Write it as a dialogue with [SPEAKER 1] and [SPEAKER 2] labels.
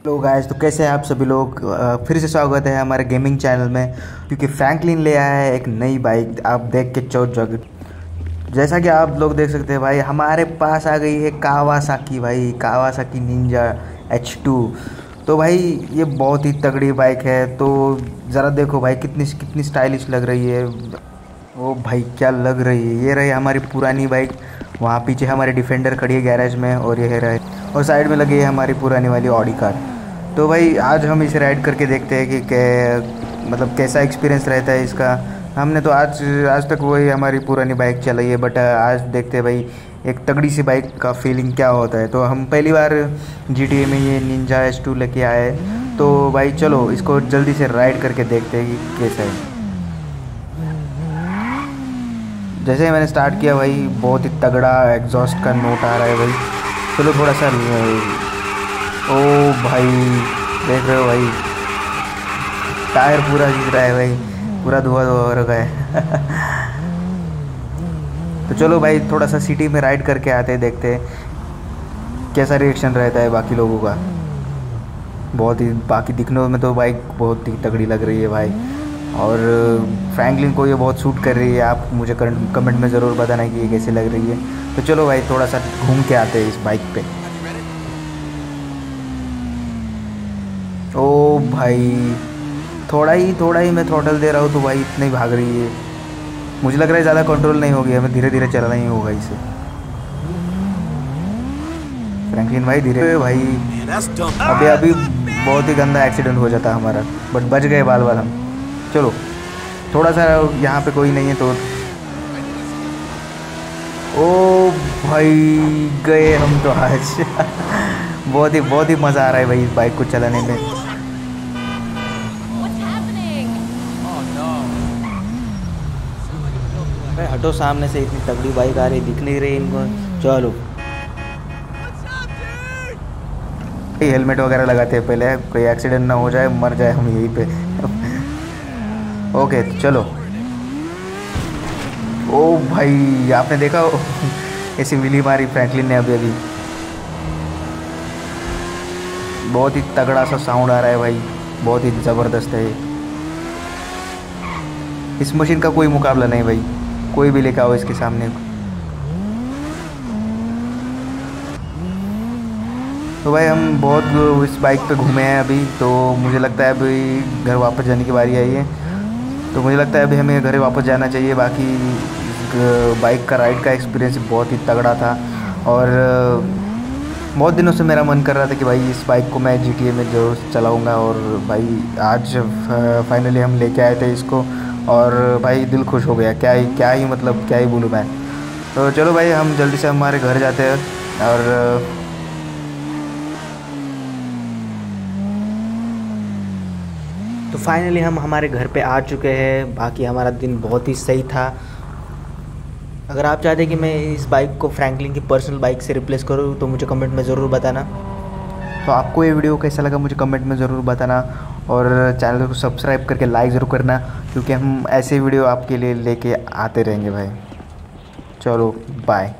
[SPEAKER 1] Hello guys तो कैसे हैं आप सभी लोग? फिर से स्वागत है हमारे गेमिंग चैनल में, क्योंकि फ्रैंकलिन ले आया है एक नई बाइक आप देख के चौथ जग जैसा कि आप लोग देख सकते हैं भाई, हमारे पास आ गई है कावासाकी भाई कावासाकी निंजा एच टू तो भाई, ये बहुत ही तगड़ी बाइक है तो ज़रा देखो भाई, कितनी कितनी स्टाइलिश लग रही है। ओ भाई, क्या लग रही है? ये रही हमारी पुरानी बाइक वहाँ पीछे हमारे डिफेंडर खड़ी है गैरेज में, और ये रहे, और साइड में लगी है हमारी पुरानी वाली ऑडी कार तो भाई, आज हम इसे राइड करके देखते हैं कि कै मतलब कैसा एक्सपीरियंस रहता है इसका। हमने तो आज आज तक वही हमारी पुरानी बाइक चलाई है बट आज देखते हैं भाई, एक तगड़ी सी बाइक का फीलिंग क्या होता है। तो हम पहली बार जी में ये निंजा एस टू लेके आए तो भाई, चलो, इसको जल्दी से राइड करके देखते हैं कि कैसा है। जैसे ही मैंने स्टार्ट किया भाई, बहुत ही तगड़ा एग्जॉस्ट का नोट आ रहा है भाई। चलो, थोड़ा सा ओ भाई, देख रहे हो भाई। टायर पूरा खींच रहा है भाई, पूरा धुआँ धुआँ हो रखा है। तो चलो भाई, थोड़ा सा सिटी में राइड करके आते हैं, देखते हैं, कैसा रिएक्शन रहता है बाकी लोगों का। बहुत ही, बाकी दिखने में तो बाइक बहुत ही तगड़ी लग रही है भाई। और फ्रैंकलिन को ये बहुत सूट कर रही है, आप मुझे कमेंट में ज़रूर बताना कि ये कैसी लग रही है। तो चलो भाई, थोड़ा सा घूम के आते हैं इस बाइक पे। भाई थोड़ा ही थोड़ा ही मैं थ्रोटल दे रहा हूँ तो भाई इतना ही भाग रही है। मुझे लग रहा है ज़्यादा कंट्रोल नहीं होगी हमें धीरे धीरे चलना ही होगा इसे। फ्रैंकलिन भाई धीरे। भाई अभी अभी बहुत ही गंदा एक्सीडेंट हो जाता हमारा। बट बच गए बाल बाल हम। चलो थोड़ा सा यहाँ पे कोई नहीं है तो। ओ भाई गए हम तो आज। बहुत ही बहुत ही मज़ा आ रहा है भाई इस बाइक को चलाने में। हटो सामने से, इतनी तगड़ी बाइक आ रही, दिख नहीं रही इनको। चलो। हेलमेट वगैरह लगाते हैं पहले, कोई एक्सीडेंट ना हो जाए, मर जाए हम यहीं पे। ओके चलो। ओ भाई, आपने देखा? ऐसी मिली मारी फ्रैंकलिन ने अभी अभी। बहुत ही तगड़ा सा साउंड आ रहा है भाई। बहुत ही ज़बरदस्त है इस मशीन का कोई मुकाबला नहीं भाई। कोई भी लेकर आओ इसके सामने। तो भाई हम बहुत इस बाइक पे घूमे हैं अभी तो मुझे लगता है अभी घर वापस जाने की बारी आई है। तो मुझे लगता है अभी हमें घर वापस जाना चाहिए, बाकी बाइक का राइड का एक्सपीरियंस बहुत ही तगड़ा था। और बहुत दिनों से मेरा मन कर रहा था कि भाई इस बाइक को मैं GTA में ज़रूर चलाऊँगा। और भाई आज फाइनली हम लेके आए थे इसको। और भाई दिल खुश हो गया। क्या ही क्या ही मतलब क्या ही बोलूँ मैं। तो चलो भाई, हम जल्दी से हमारे घर जाते हैं और तो फाइनली हम हमारे घर पे आ चुके हैं। बाकी हमारा दिन बहुत ही सही था। अगर आप चाहते कि मैं इस बाइक को फ्रैंकलिन की पर्सनल बाइक से रिप्लेस करूँ तो मुझे कमेंट में ज़रूर बताना। तो आपको ये वीडियो कैसा लगा, मुझे कमेंट में ज़रूर बताना। और चैनल को सब्सक्राइब करके लाइक ज़रूर करना, क्योंकि हम ऐसे वीडियो आपके लिए लेके आते रहेंगे भाई। चलो बाय